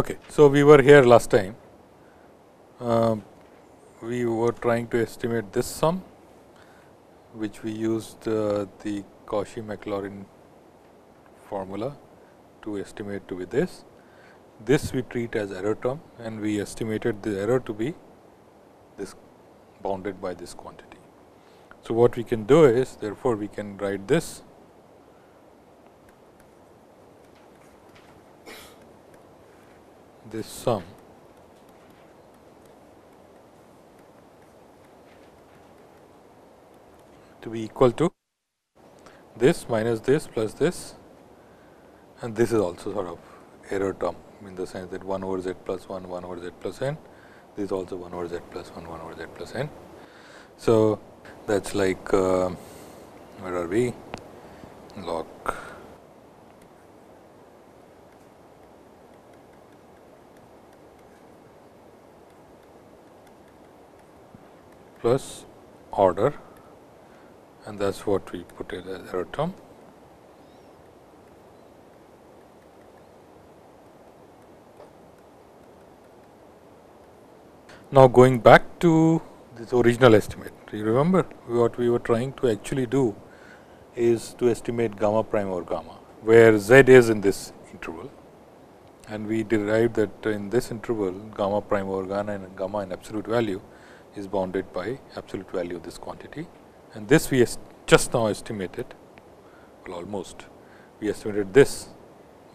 Okay. So, we were here last time. Um, we were trying to estimate this sum, which we used uh, the Cauchy Maclaurin formula to estimate to be this. This we treat as error term and we estimated the error to be this bounded by this quantity. So, what we can do is therefore, we can write this this sum. To be equal to this minus this plus this. And this is also sort of error term in the sense that 1 over z plus 1 1 over z plus n. This is also 1 over z plus 1 1 over z plus n. So, that is like uh, where are we? Log plus order and that is what we put it as error term. Now, going back to this original estimate, you remember what we were trying to actually do is to estimate gamma prime over gamma, where z is in this interval and we derived that in this interval gamma prime over gamma and gamma in absolute value is bounded by absolute value of this quantity and this we just now estimated well almost we estimated this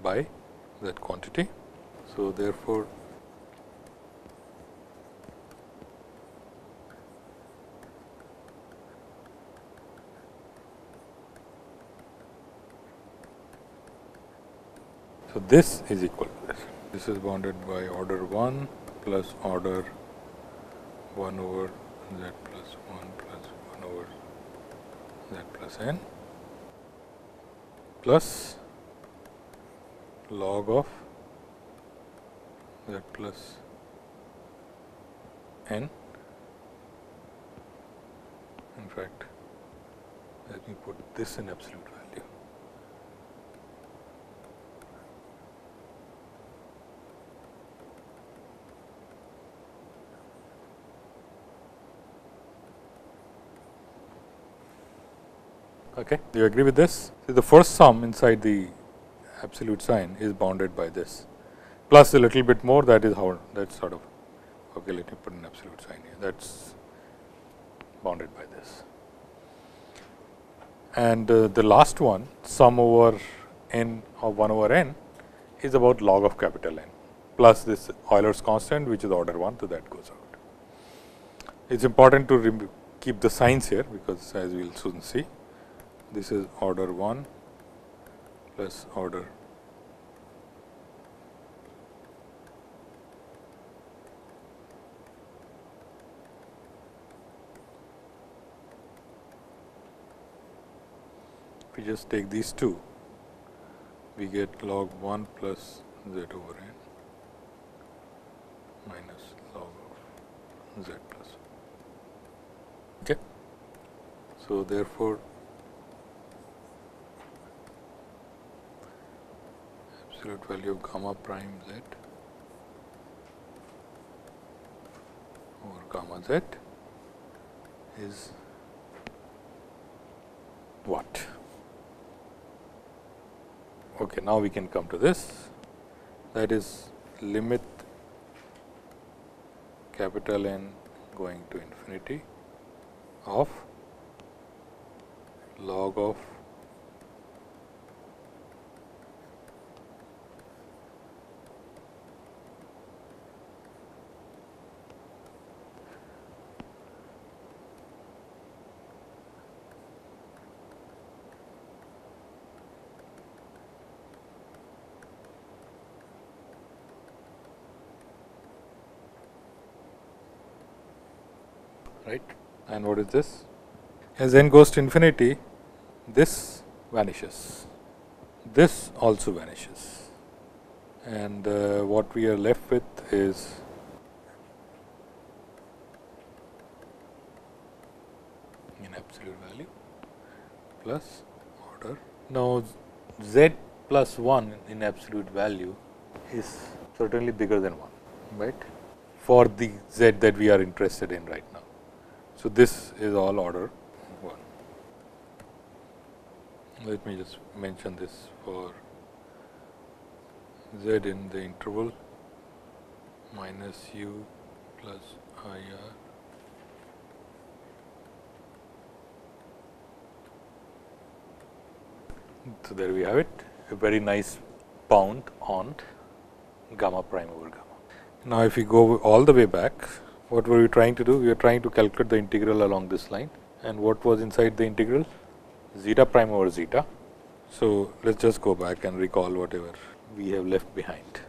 by that quantity. So, therefore, So, this is equal to this. This is bounded by order 1 plus order 1 over z plus 1 plus 1 over z plus n plus log of z plus n. In fact, let me put this in absolute Okay. Do you agree with this? So, the first sum inside the absolute sign is bounded by this plus a little bit more that is how that sort of okay let me put an absolute sign here that is bounded by this. And uh, the last one sum over n of 1 over n is about log of capital N plus this Euler's constant which is order 1 so that goes out. It is important to keep the signs here because as we will soon see this is order 1 plus order if we just take these two. We get log 1 plus z over n minus log of z plus. Okay? So therefore absolute value of gamma prime z over gamma z is what? Okay, now we can come to this that is limit capital N going to infinity of log of right and what is this? As n goes to infinity this vanishes. This also vanishes. And uh, what we are left with is in absolute value plus order. Now z plus 1 in absolute value is certainly bigger than 1 right? For the z that we are interested in right now. So, this is all order 1. Let me just mention this for z in the interval minus u plus i r So, there we have it a very nice bound on gamma prime over gamma. Now, if we go all the way back, what were we trying to do? We are trying to calculate the integral along this line and what was inside the integral? Zeta prime over zeta. So, let us just go back and recall whatever we have left behind.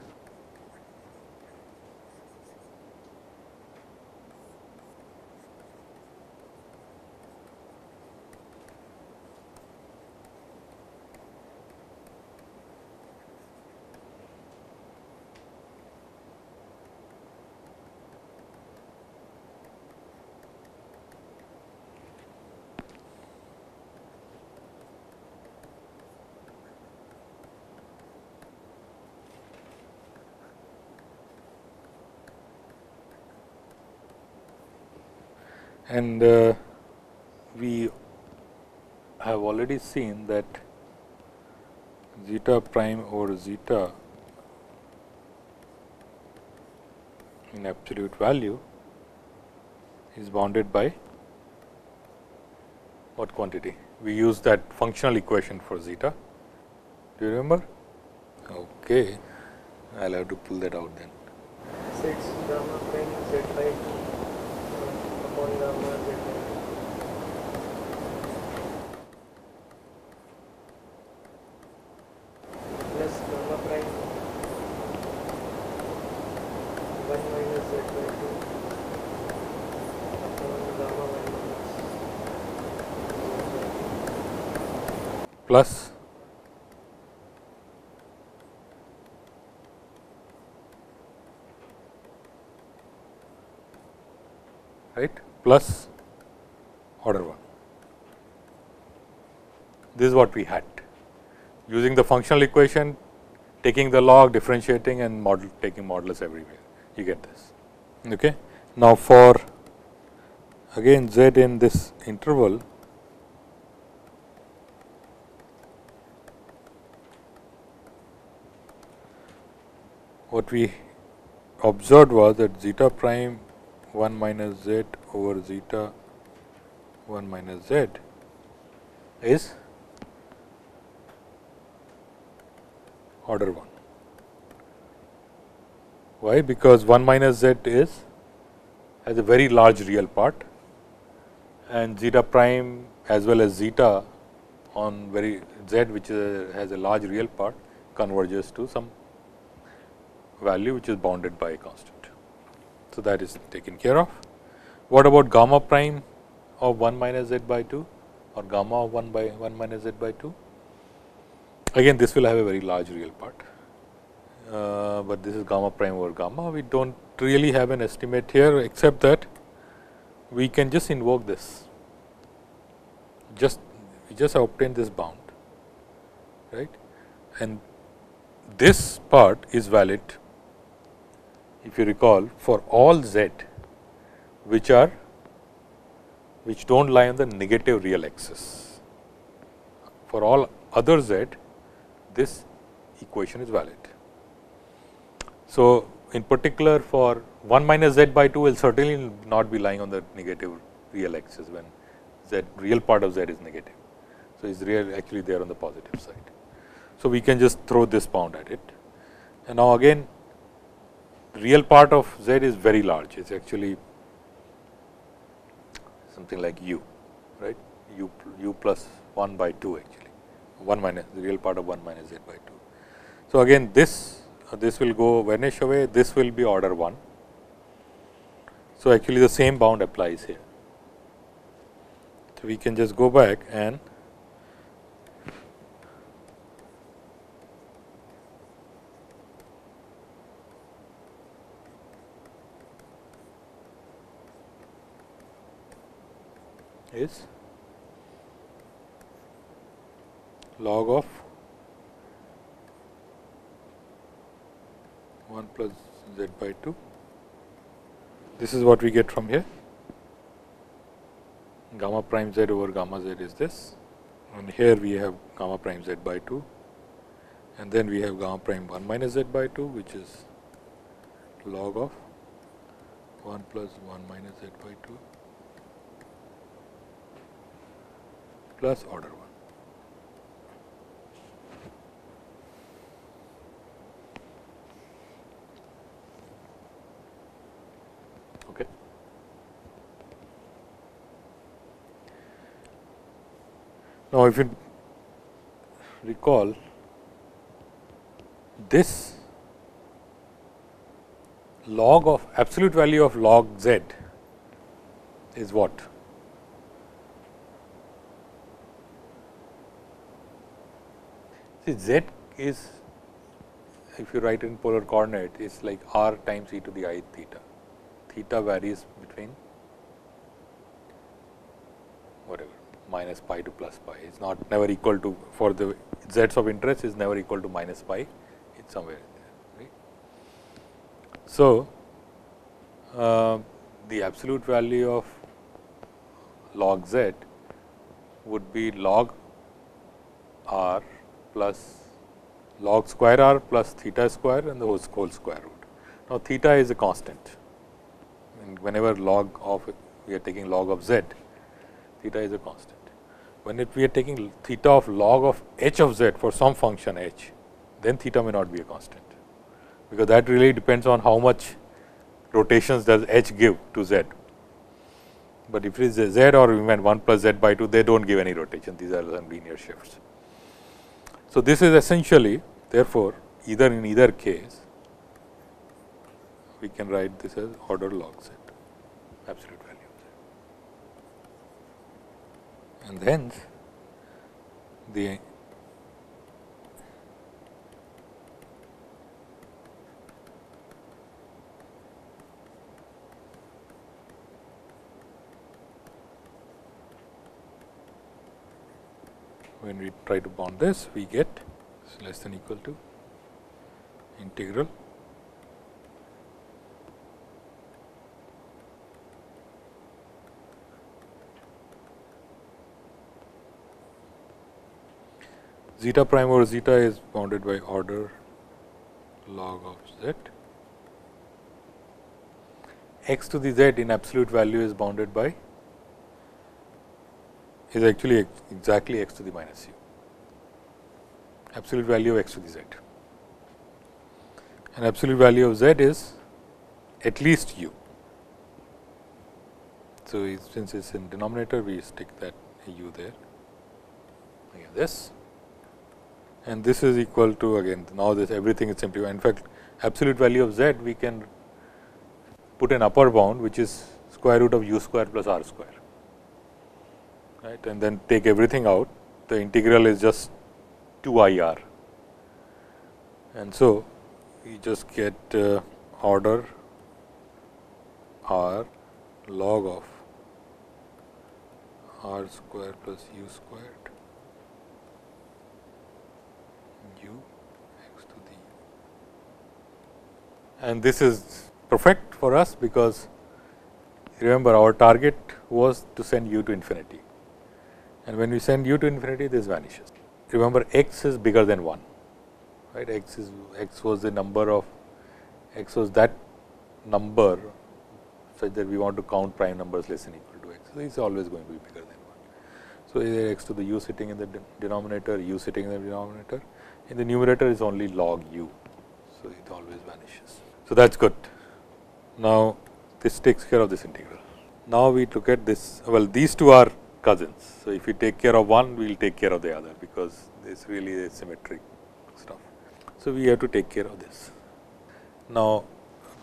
And uh, we have already seen that zeta prime over zeta in absolute value is bounded by what quantity? We use that functional equation for zeta. Do you remember? Okay, I'll have to pull that out then. 6 gamma prime z by 2 upon gamma z by 2. Plus gamma prime 1 minus z by 2 upon gamma 1 minus plus order 1. This is what we had using the functional equation taking the log differentiating and model taking modulus everywhere you get this. Okay. Now, for again z in this interval what we observed was that zeta prime 1 minus z over zeta 1 minus z is order 1. Why? Because 1 minus z is has a very large real part and zeta prime as well as zeta on very z which is, has a large real part converges to some value which is bounded by a constant. So, that is taken care of. What about gamma prime of 1 minus z by 2 or gamma of 1 by 1 minus z by 2? Again this will have a very large real part, uh, but this is gamma prime over gamma. We do not really have an estimate here except that we can just invoke this, just we just obtain this bound right and this part is valid if you recall for all z which are which do not lie on the negative real axis. For all other z this equation is valid. So, in particular for 1 minus z by 2 will certainly not be lying on the negative real axis when z real part of z is negative. So, it is real actually there on the positive side. So, we can just throw this bound at it and now again real part of z is very large it is actually something like u right u u plus 1 by 2 actually 1 minus the real part of 1 minus z by 2. So, again this this will go vanish away this will be order 1. So, actually the same bound applies here. So, we can just go back and is log of 1 plus z by 2. This is what we get from here. Gamma prime z over gamma z is this and here we have gamma prime z by 2 and then we have gamma prime 1 minus z by 2 which is log of 1 plus 1 minus z by 2 plus order 1. Okay. Now, if you recall this log of absolute value of log z is what? See z is if you write in polar coordinate is like r times e to the i theta. Theta varies between whatever minus pi to plus pi. It's not never equal to for the z's of interest is never equal to minus pi. It's somewhere there. Right? So, uh, the absolute value of log z would be log r plus log square r plus theta square and the whole, square root. Now, theta is a constant and whenever log of we are taking log of z, theta is a constant. When it, we are taking theta of log of h of z for some function h, then theta may not be a constant, because that really depends on how much rotations does h give to z. But if it is a z or even 1 plus z by 2, they do not give any rotation, these are linear shifts. So, this is essentially therefore, either in either case, we can write this as order log z absolute value. And hence, the when we try to bound this we get less than equal to integral zeta prime over zeta is bounded by order log of z. x to the z in absolute value is bounded by is actually exactly x to the minus u, absolute value of x to the z. And absolute value of z is at least u. So, since it is in denominator, we stick that u there, this and this is equal to again now this everything is simplified. In fact, absolute value of z we can put an upper bound which is square root of u square plus r square right? And then take everything out. The integral is just 2 i r. And so we just get uh, order r log of r square plus u squared u x to the and this is perfect for us because remember our target was to send u to infinity and when we send u to infinity this vanishes. Remember x is bigger than 1 right x is x was the number of x was that number such that we want to count prime numbers less than equal to x. So, it is always going to be bigger than 1. So, either x to the u sitting in the denominator, u sitting in the denominator, in the numerator is only log u. So, it always vanishes. So, that is good. Now, this takes care of this integral. Now, we look at this, well these two are cousins. So, if we take care of one, we will take care of the other, because this really is symmetric stuff. So, we have to take care of this. Now,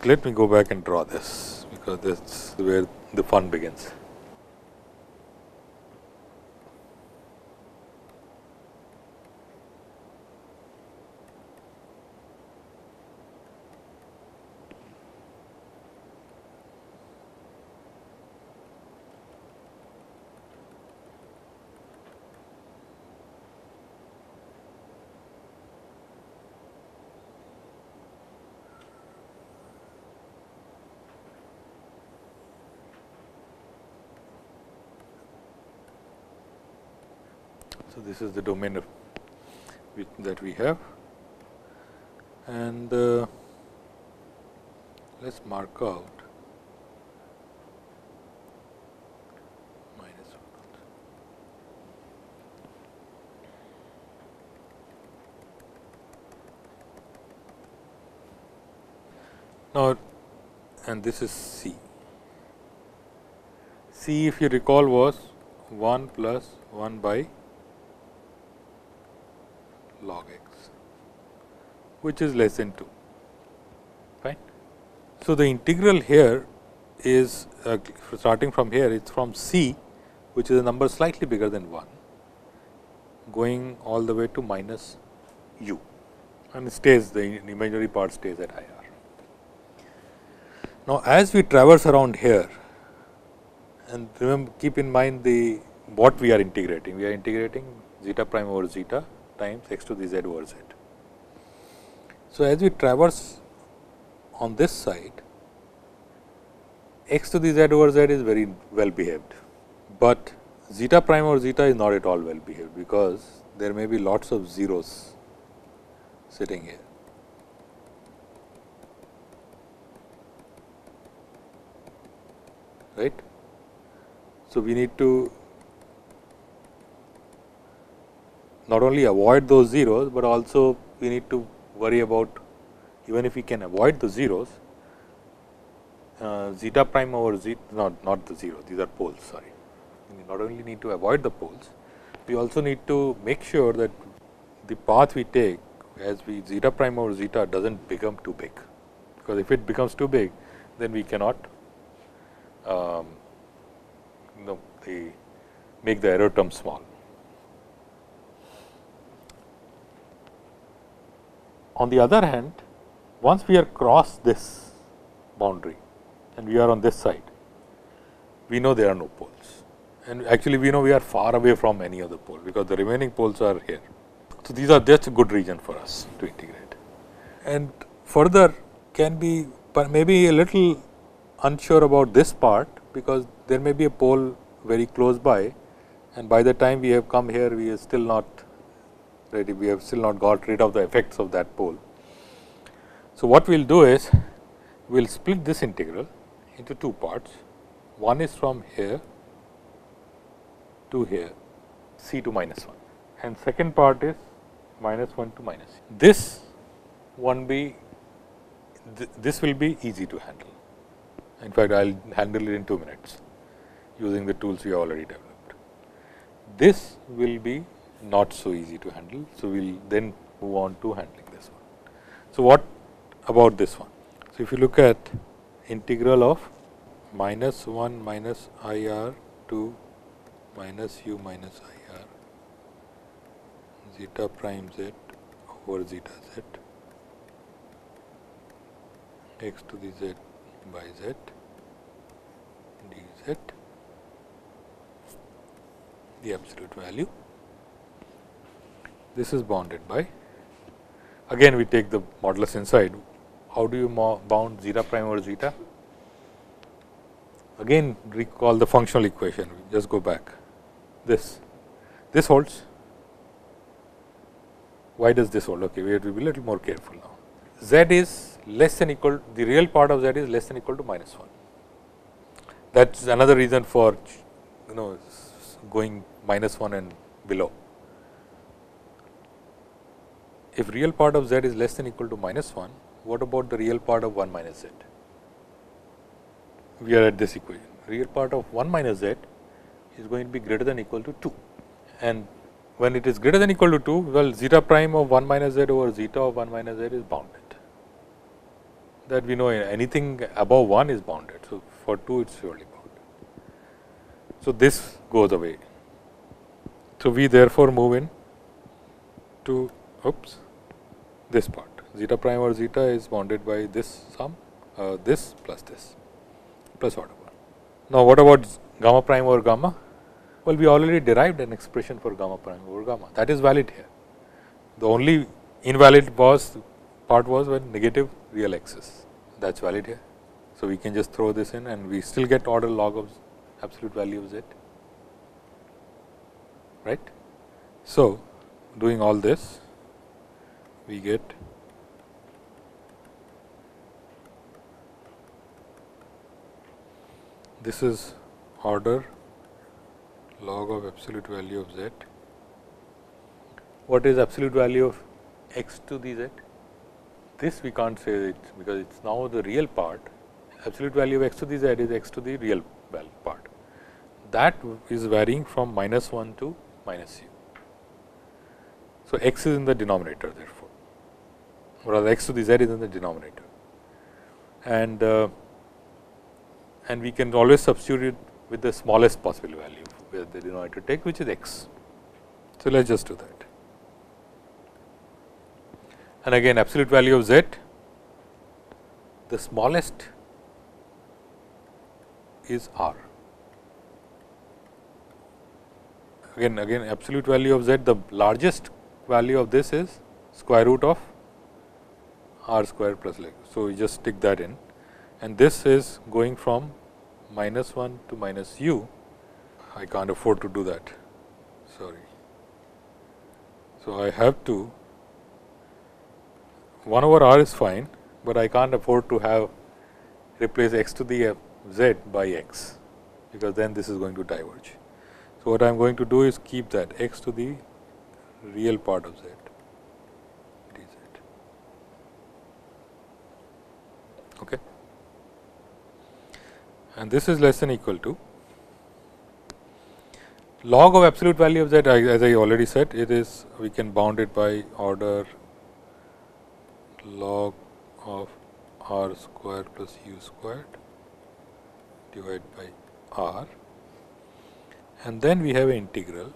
let me go back and draw this, because that is where the fun begins. So, this is the domain of that we have and uh, let us mark out minus 1 Now, and this is C. C if you recall was 1 plus 1 by log x, which is less than 2. Fine. So, the integral here is uh, starting from here it is from c which is a number slightly bigger than 1 going all the way to minus u and stays the imaginary part stays at i r. Now, as we traverse around here and remember keep in mind the what we are integrating we are integrating zeta prime over zeta times x to the z over z. So, as we traverse on this side x to the z over z is very well behaved, but zeta prime over zeta is not at all well behaved, because there may be lots of zeros sitting here. right. So, we need to not only avoid those zeros, but also we need to worry about even if we can avoid the zeros, uh, zeta prime over z not not the zero these are poles sorry. We not only need to avoid the poles, we also need to make sure that the path we take as we zeta prime over zeta does not become too big, because if it becomes too big then we cannot um, you know, the make the error term small. On the other hand, once we are cross this boundary and we are on this side, we know there are no poles and actually we know we are far away from any other pole, because the remaining poles are here. So, these are just a good region for us to integrate and further can be maybe a little unsure about this part, because there may be a pole very close by and by the time we have come here we are still not ready, we have still not got rid of the effects of that pole. So, what we will do is we will split this integral into two parts. One is from here to here c to minus 1 and second part is minus 1 to minus. This one be this will be easy to handle. In fact, I will handle it in 2 minutes using the tools we have already developed. This will be not so easy to handle. So, we will then move on to handling this one. So, what about this one? So, if you look at integral of minus 1 minus I r to minus u minus I r zeta prime z over zeta z x to the z by z dz the absolute value this is bounded by again we take the modulus inside. How do you bound zeta prime over zeta? Again recall the functional equation, we just go back. This, this holds. Why does this hold? Okay, we have to be a little more careful now. Z is less than equal, the real part of Z is less than equal to minus 1. That is another reason for you know going minus 1 and below if real part of z is less than equal to minus 1, what about the real part of 1 minus z? We are at this equation. Real part of 1 minus z is going to be greater than equal to 2 and when it is greater than equal to 2, well zeta prime of 1 minus z over zeta of 1 minus z is bounded. That we know anything above 1 is bounded. So, for 2 it is surely bounded. So, this goes away. So, we therefore move in to oops this part zeta prime over zeta is bounded by this sum uh, this plus this plus whatever. Now, what about gamma prime over gamma? Well, we already derived an expression for gamma prime over gamma that is valid here. The only invalid was part was when negative real axis that is valid here. So, we can just throw this in and we still get order log of absolute value of z right. So, doing all this we get this is order log of absolute value of z. What is absolute value of x to the z? This we can't say it because it is now the real part. Absolute value of x to the z is x to the real part. That is varying from minus 1 to minus u. So, x is in the denominator therefore, or rather, x to the z is in the denominator. And uh, and we can always substitute it with the smallest possible value where the denominator take which is x. So, let us just do that. And again absolute value of z, the smallest is r. Again, again absolute value of z, the largest value of this is square root of r square plus like. So, we just stick that in and this is going from minus 1 to minus u. I can't afford to do that, sorry. So, I have to 1 over r is fine, but I can't afford to have replace x to the z by x, because then this is going to diverge. So, what I am going to do is keep that x to the real part of z dz. Okay. And this is less than equal to log of absolute value of z as I already said it is we can bound it by order log of r square plus u squared divided by r and then we have an integral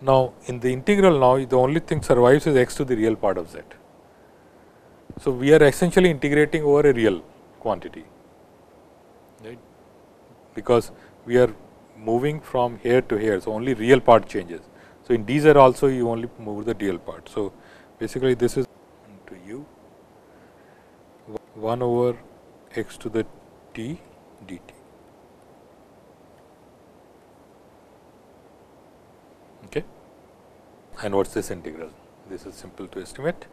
Now, in the integral now the only thing survives is x to the real part of z. So, we are essentially integrating over a real quantity right because we are moving from here to here. So, only real part changes. So, in dz also you only move the real part. So, basically this is to u 1 over x to the t dt. Okay. And what is this integral? This is simple to estimate.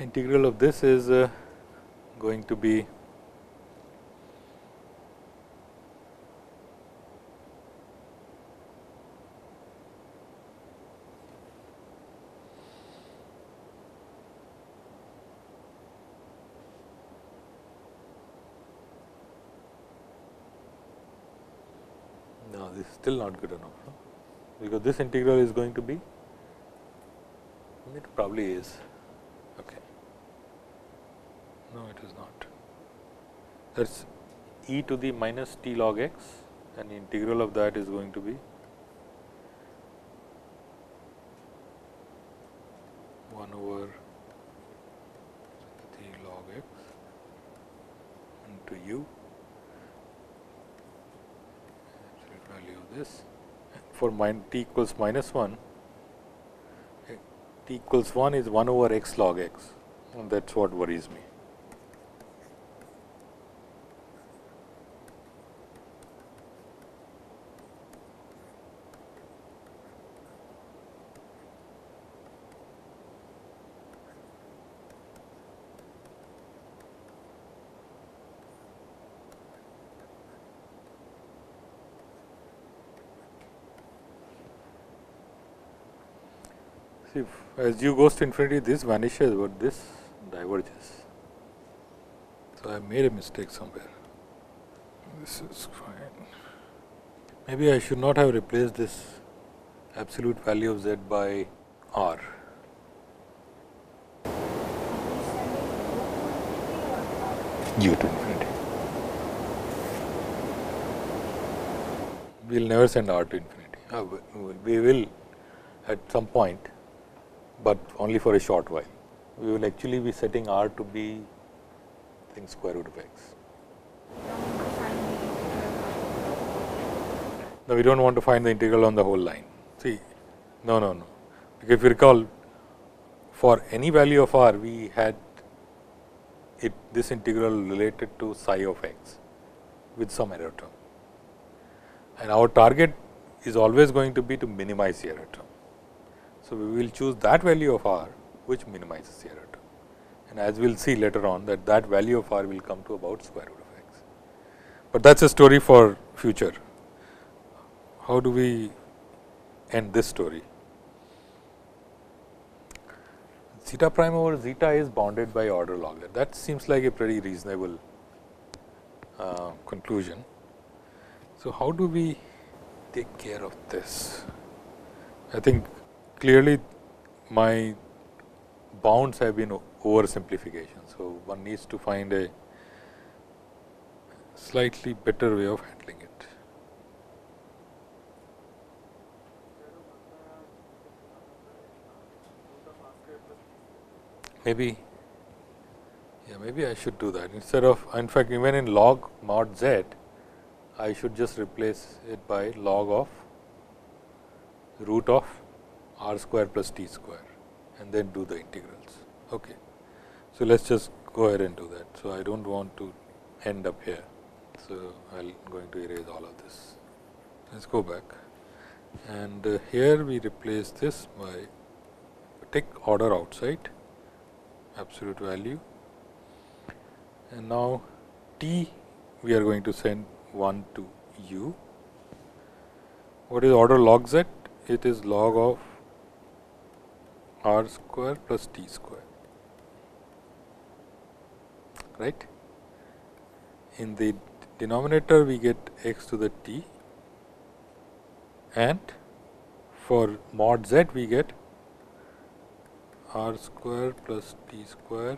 Integral of this is uh, going to be no, this is still not good enough, no? because this integral is going to be, it probably is. No, it is not. That is e to the minus t log x and integral of that is going to be one over t log x into u absolute value of this for min t equals minus 1 eh, t equals 1 is 1 over x log x and that is what worries me. See, as u goes to infinity, this vanishes, but this diverges. So, I made a mistake somewhere. This is fine. Maybe I should not have replaced this absolute value of z by r. u to infinity. We will never send r to infinity. Uh, we will at some point but only for a short while. We will actually be setting r to be I think square root of x. No, we do not want to find the integral on the whole line. See, no, no, no. Because if you recall, for any value of r we had it this integral related to psi of x with some error term. And our target is always going to be to minimize the error term. So, we will choose that value of r which minimizes the error term. And as we will see later on that that value of r will come to about square root of x. But that is a story for future. How do we end this story? Zeta prime over zeta is bounded by order log. That seems like a pretty reasonable uh, conclusion. So, how do we take care of this? I think clearly my bounds have been oversimplification. So, one needs to find a slightly better way of handling it. Maybe, yeah, maybe I should do that instead of, in fact, even in log mod z, I should just replace it by log of root of r square plus t square and then do the integrals. Okay. So, let us just go ahead and do that. So, I do not want to end up here. So, I am going to erase all of this. Let us go back and uh, here we replace this by take order outside absolute value and now t we are going to send 1 to u. What is order log z? It is log of r square plus t square, right. In the denominator we get x to the t and for mod z we get r square plus t square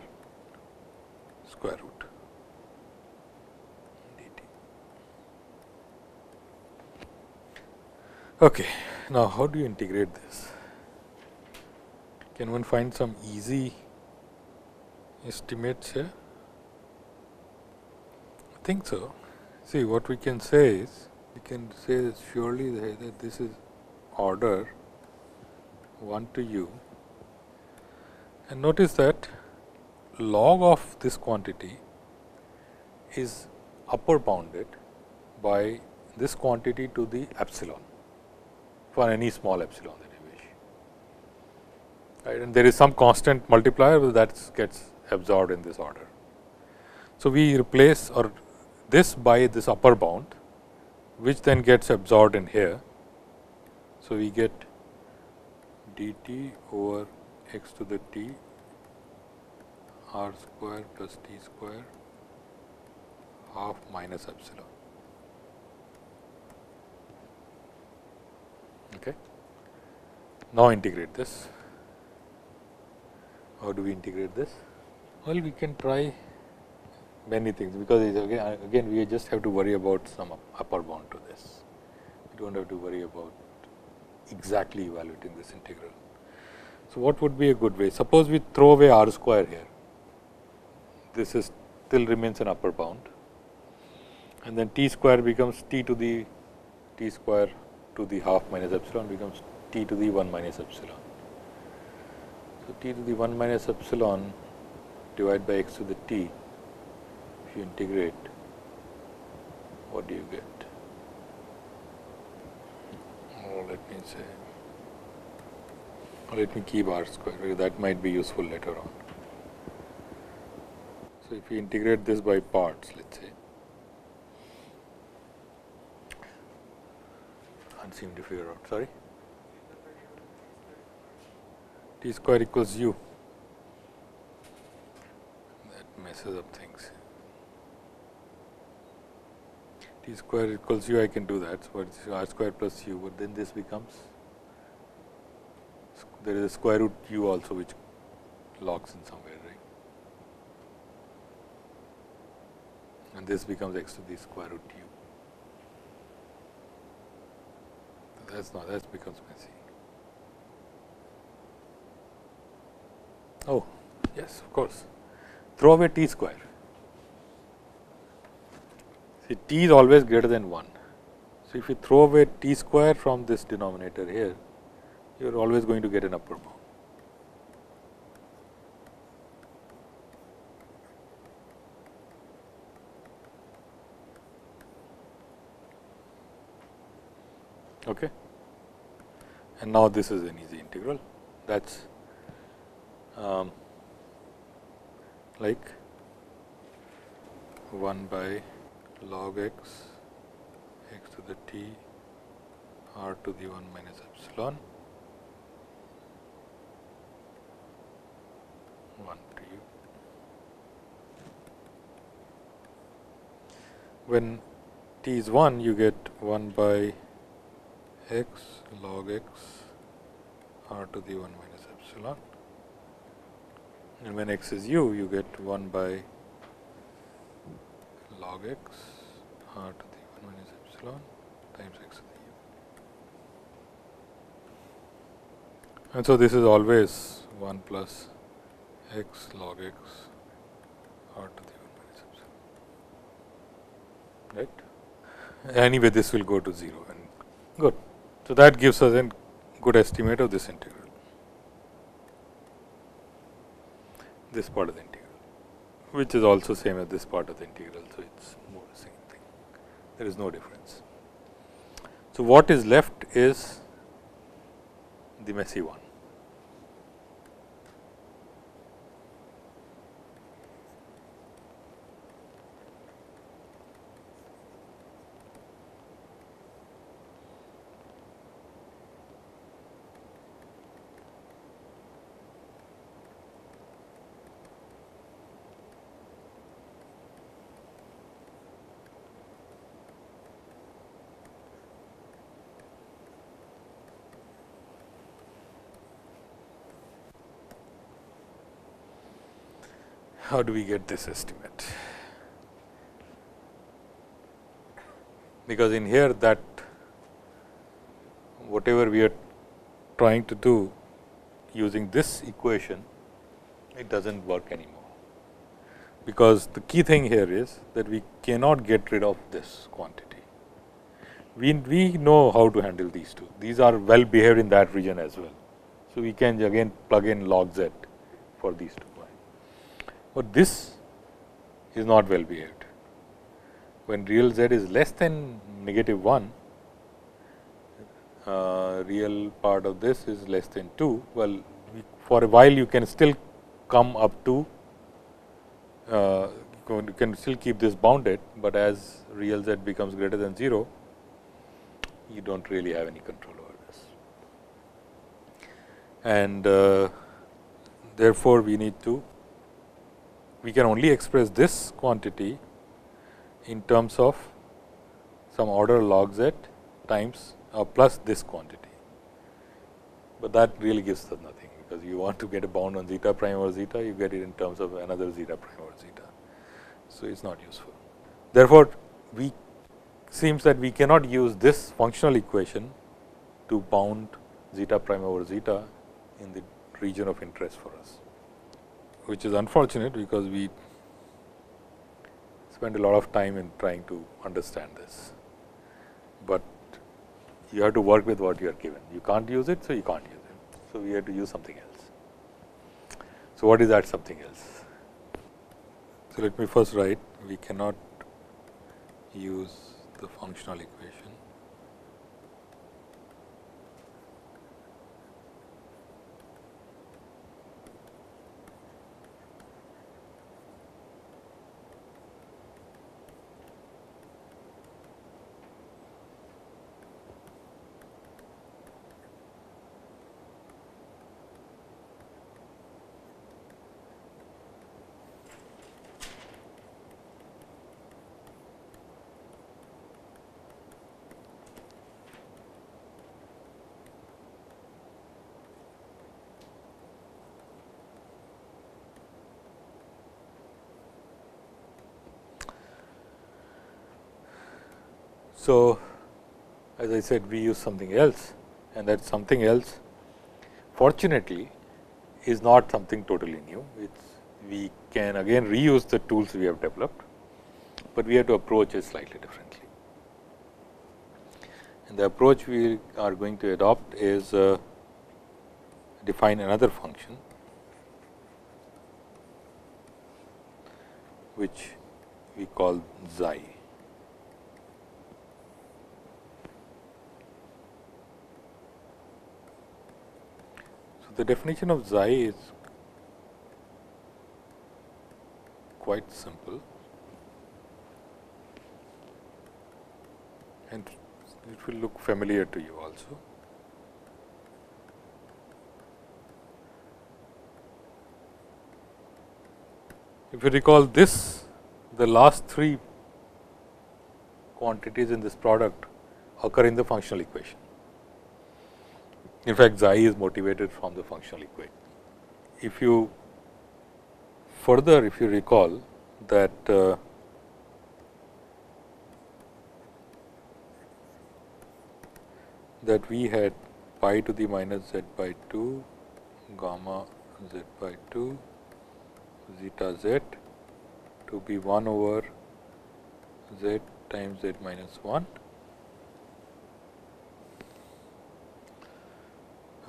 square root dt. Okay. Now, how do you integrate this? Can one find some easy estimates here? I think so. See what we can say is, we can say that surely that this is order 1 to u and notice that log of this quantity is upper bounded by this quantity to the epsilon for any small epsilon. Right, and there is some constant multiplier that gets absorbed in this order. So, we replace or this by this upper bound, which then gets absorbed in here. So, we get dt over x to the t r square plus t square half minus epsilon. Okay. Now, integrate this. How do we integrate this? Well, we can try many things, because again, again we just have to worry about some upper bound to this. We do not have to worry about exactly evaluating this integral. So, what would be a good way? Suppose we throw away r square here, this is still remains an upper bound and then t square becomes t to the t square to the half minus epsilon becomes t to the 1 minus epsilon. So, t to the 1 minus epsilon divided by x to the t, if you integrate, what do you get? Oh, let me say, let me keep r square, because that might be useful later on. So, if you integrate this by parts, let us say, can't seem to figure out, sorry. T square equals u, that messes up things. T square equals u, I can do that. So, it's r square plus u, but then this becomes, there is a square root u also which locks in somewhere, right. And this becomes x to the square root u. That's not, that becomes messy. Oh, yes, of course. Throw away t square. See, t is always greater than 1. So, if you throw away t square from this denominator here, you are always going to get an upper bound. Okay. And now, this is an easy integral that is um, like 1 by log x x to the t r to the 1 minus epsilon 1 to u. When t is 1, you get 1 by x log x r to the 1 minus epsilon and when x is u, you get 1 by log x r to the 1 minus epsilon times x to the u. And so, this is always 1 plus x log x r to the 1 minus epsilon, right. Anyway, this will go to 0 and good. So, that gives us a good estimate of this integral. This part of the integral, which is also same as this part of the integral. So, it is more the same thing, there is no difference. So, what is left is the messy one. How do we get this estimate? Because in here that whatever we are trying to do using this equation, it does not work anymore. Because the key thing here is that we cannot get rid of this quantity. We, we know how to handle these two, these are well behaved in that region as well. So, we can again plug in log z for these two but this is not well behaved. When real z is less than negative 1, uh, real part of this is less than 2. Well, for a while you can still come up to uh, you can still keep this bounded, but as real z becomes greater than 0, you do not really have any control over this. And uh, therefore, we need to we can only express this quantity in terms of some order log z times uh, plus this quantity, but that really gives us nothing because you want to get a bound on zeta prime over zeta you get it in terms of another zeta prime over zeta. So, it is not useful. Therefore, we seems that we cannot use this functional equation to bound zeta prime over zeta in the region of interest for us which is unfortunate because we spend a lot of time in trying to understand this, but you have to work with what you are given. You can't use it, so you can't use it. So, we have to use something else. So, what is that something else? So, let me first write we cannot use the functional equation So, as I said we use something else and that something else fortunately is not something totally new. It's we can again reuse the tools we have developed, but we have to approach it slightly differently. And the approach we are going to adopt is uh, define another function which we call xi. The definition of xi is quite simple and it will look familiar to you also. If you recall this, the last three quantities in this product occur in the functional equation. In fact, xi is motivated from the functional equation. If you further, if you recall that uh, that we had pi to the minus z by 2 gamma z by 2 zeta z to be 1 over z times z minus 1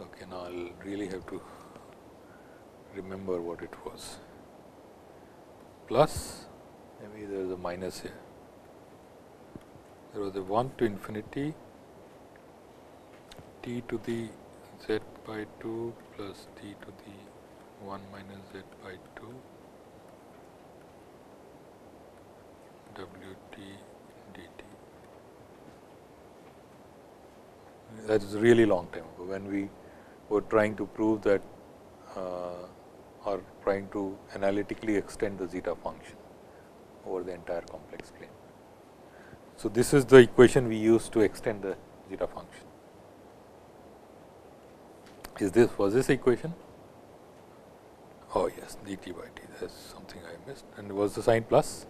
Okay, now I'll really have to remember what it was. Plus, maybe there is a minus here. There was a 1 to infinity t to the z by 2 plus t to the 1 minus z by 2 w t dt. That is really long time ago when we were trying to prove that uh, or trying to analytically extend the zeta function over the entire complex plane. So, this is the equation we use to extend the zeta function. Is this was this equation? Oh yes, dt by t. That's something I missed. And was the sign plus?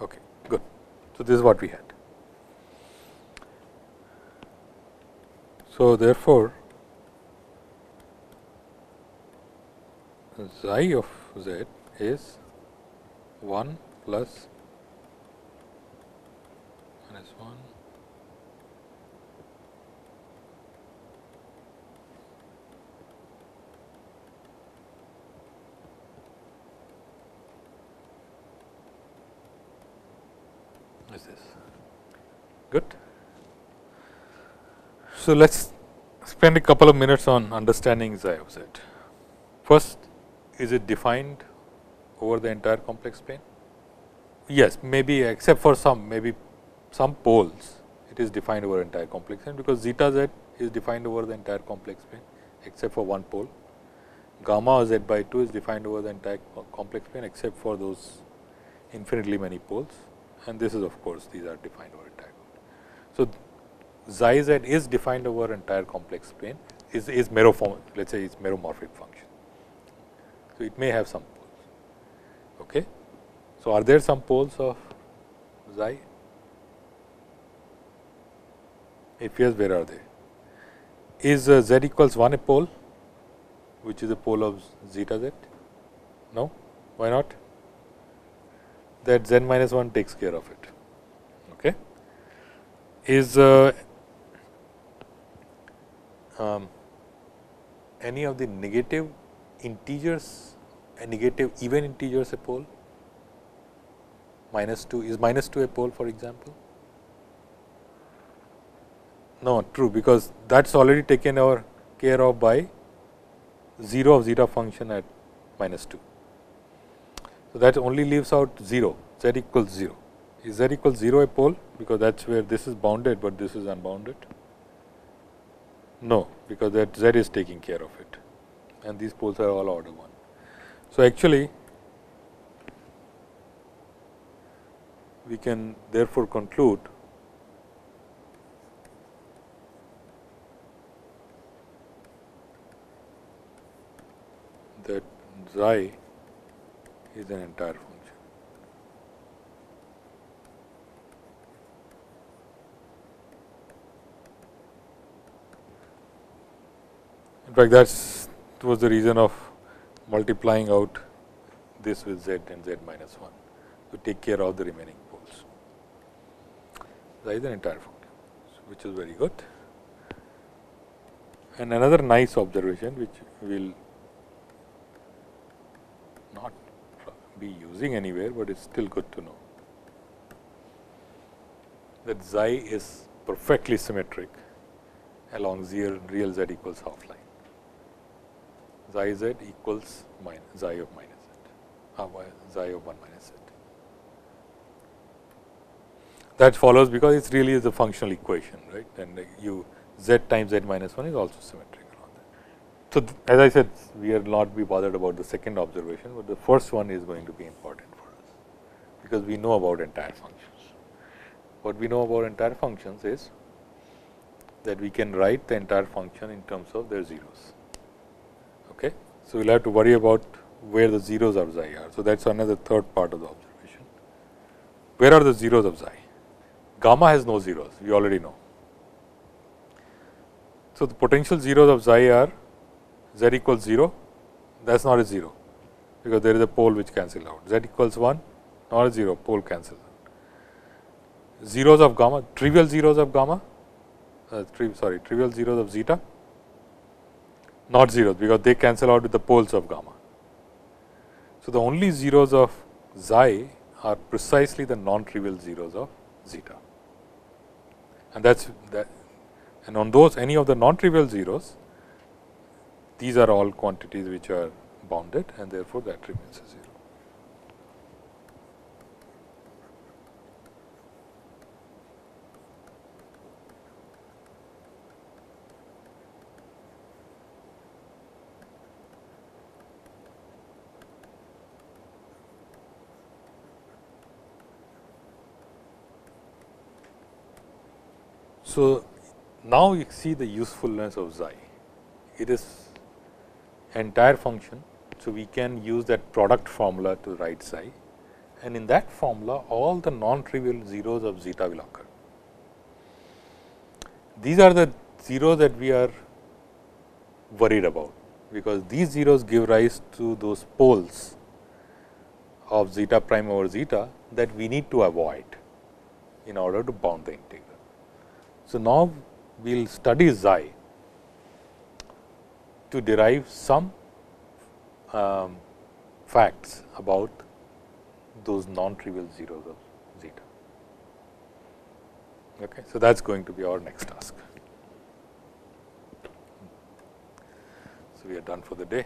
Okay, good. So this is what we had. So, therefore, xi of z is 1 plus minus 1 is this good so, let us spend a couple of minutes on understanding xi of z. First, is it defined over the entire complex plane? Yes, maybe except for some maybe some poles it is defined over entire complex plane, because zeta z is defined over the entire complex plane except for one pole. Gamma z by 2 is defined over the entire complex plane except for those infinitely many poles and this is of course, these are defined over entire. So, xi z is defined over entire complex plane is, is meroform, let us say is meromorphic function. So, it may have some poles. Okay. So, are there some poles of xi? If yes, where are they? Is uh, z equals 1 a pole, which is a pole of zeta z? No? Why not? That z minus 1 takes care of it. Okay. Is uh, um, any of the negative integers, a negative even integers a pole? Minus 2 is minus 2 a pole for example? No, true because that is already taken our care of by 0 of zeta function at minus 2. So, that only leaves out 0 z equals 0. Is z equals 0 a pole because that is where this is bounded, but this is unbounded. No, because that z is taking care of it and these poles are all order 1. So, actually we can therefore conclude that xi is an entire In fact, that was the reason of multiplying out this with z and z minus 1 to take care of the remaining poles. That is an entire function, which is very good. And another nice observation, which we will not be using anywhere, but it is still good to know that xi is perfectly symmetric along real z equals half line. Xi z equals minus xi of minus z, uh, xi of 1 minus z. That follows because it really is a functional equation, right, and you z times z minus 1 is also symmetric. So, as I said, we are not be bothered about the second observation, but the first one is going to be important for us, because we know about entire functions. What we know about entire functions is that we can write the entire function in terms of their zeros. Okay. So, we will have to worry about where the zeros of xi are. So, that is another third part of the observation. Where are the zeros of xi? Gamma has no zeros, we already know. So, the potential zeros of xi are z equals 0, that is not a 0, because there is a pole which cancel out. z equals 1, not a 0, pole cancels out. Zeros of gamma, trivial zeros of gamma, uh, tri sorry, trivial zeros of zeta, not zeros, because they cancel out with the poles of gamma. So, the only zeros of xi are precisely the non-trivial zeros of zeta. And that is that and on those any of the non-trivial zeros, these are all quantities which are bounded and therefore, that remains a 0. So, now you see the usefulness of xi. It is entire function. So, we can use that product formula to write xi and in that formula all the non-trivial zeros of zeta will occur. These are the zeros that we are worried about, because these zeros give rise to those poles of zeta prime over zeta that we need to avoid in order to bound the integral. So, now we will study xi to derive some um, facts about those non-trivial zeros of zeta. Okay. So, that is going to be our next task. So, we are done for the day.